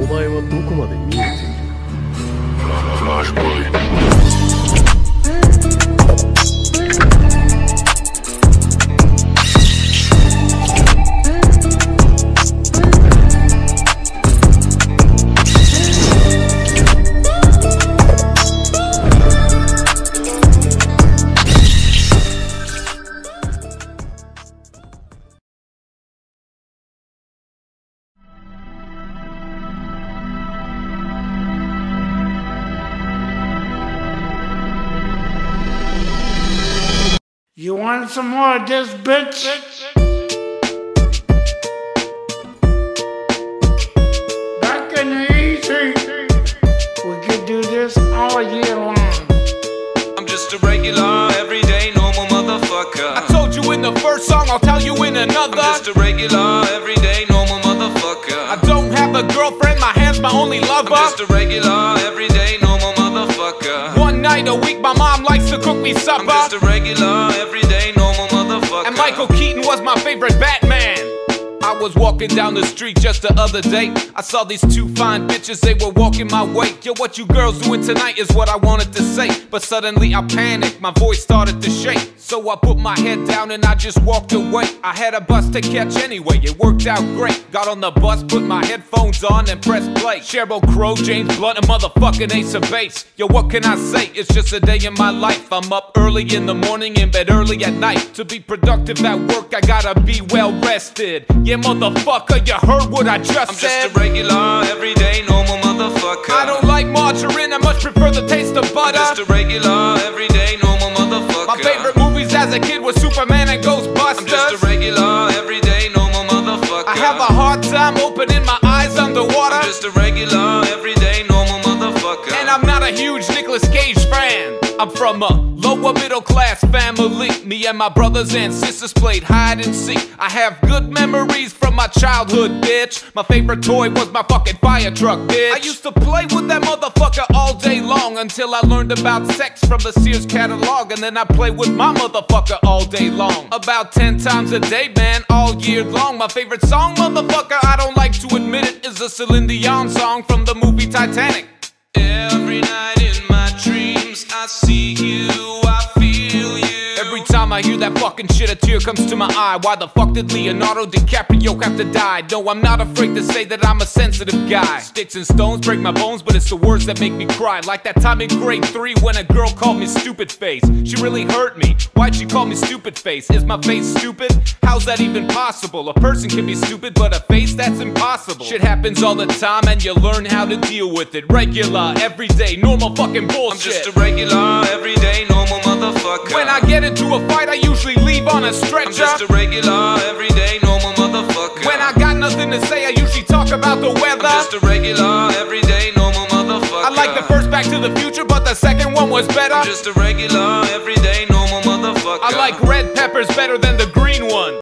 お前はどこまで見えている？You want some more of this, bitch? Back in the easy, we could do this all year long. I'm just a regular, everyday, normal motherfucker. I told you in the first song, I'll tell you in another. I'm just a regular, everyday, normal motherfucker. I don't have a girlfriend, my hand's my only I'm lover. Night a week, my mom likes to cook me supper. I'm just a regular, everyday, normal motherfucker. And Michael Keaton was my favorite Batman. I was walking down the street just the other day. I saw these two fine bitches, they were walking my way. Yo, what you girls doing tonight is what I wanted to say. But suddenly I panicked, my voice started to shake. So I put my head down and I just walked away. I had a bus to catch anyway, it worked out great. Got on the bus, put my headphones on and pressed play. Sheryl Crow, James Blunt, a motherfucking ace of base. Yo, what can I say? It's just a day in my life. I'm up early in the morning, in bed early at night. To be productive at work, I gotta be well rested. Yeah, motherfucker, you heard what I just I'm said. just a regular, everyday, normal motherfucker. I don't like margarine, I much prefer the taste of butter. I'm just a regular, everyday, normal motherfucker. My favorite movies as a kid was Superman and Ghostbusters. I'm just a regular, everyday, normal motherfucker. I have a hard time opening my eyes underwater. I'm just a regular, everyday, normal motherfucker. And I'm not a huge Nicolas Cage fan. I'm from a lower middle class family. Me and my brothers and sisters played hide and seek. I have good memories from my childhood, bitch. My favorite toy was my fucking fire truck, bitch. I used to play with that motherfucker all day long until I learned about sex from the Sears catalog. And then I play with my motherfucker all day long. About 10 times a day, man, all year long. My favorite song, motherfucker, I don't like to admit it, is a Celine Dion song from the movie Titanic. Every night see you, I feel you. Every time I hear that fucking shit, a tear comes to my eye. Why the fuck did Leonardo DiCaprio have to die? No, I'm not afraid to say that I'm a sensitive guy. Sticks and stones break my bones, but it's the words that make me cry. Like that time in grade three when a girl called me stupid face. She really hurt me. Why'd she call me stupid face? Is my face stupid? How's that even possible? A person can be stupid, but a face that's impossible. Shit happens all the time, and you learn how to deal with it. Regular, everyday, normal fucking bullshit. I'm just a regular, everyday, normal motherfucker. When I get into a fight, I usually leave on a stretcher. I'm just a regular, everyday, normal motherfucker. When I got nothing to say, I usually talk about the weather. I'm just a regular, everyday, normal motherfucker. I like the first Back to the Future, but the second one was better. I'm just a regular, everyday, normal motherfucker. I like red peppers better than the green ones.